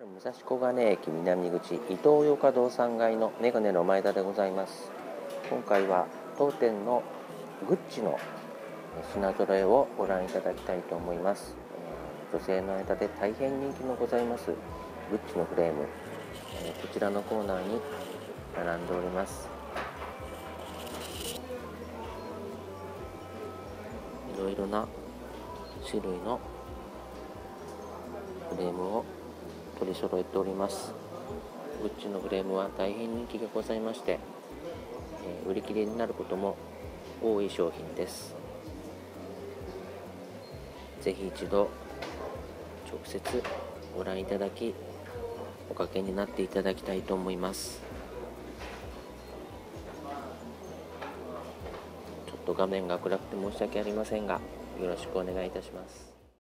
r 武蔵小金駅南口伊東洋華堂3階のメガネの前田でございます。今回は当店のグッチの品揃えをご覧いただきたいと思います。女性の間で大変人気のございますグッチのフレーム。こちらのコーナーに並んでおります。いろいろな種類のフレームを取り揃えております。グッチのフレームは大変人気がございまして、え売り切れになることも多い商品です。ぜひ一度直接ご覧いただきおかけになっていただきたいと思います。ちょっと画面が暗くて申し訳ありませんがよろしくお願いいたします。